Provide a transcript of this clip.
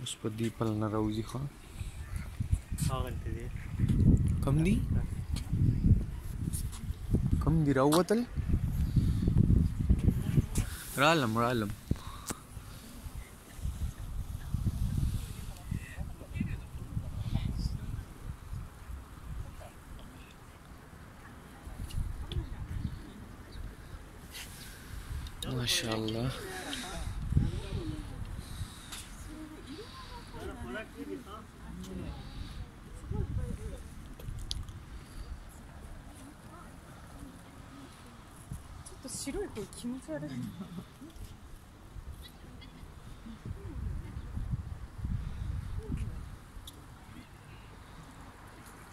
اوس په دې پل نه راوځي خو هغلته دی کم دی کم دی راووتل رالم رالم ماشاءالله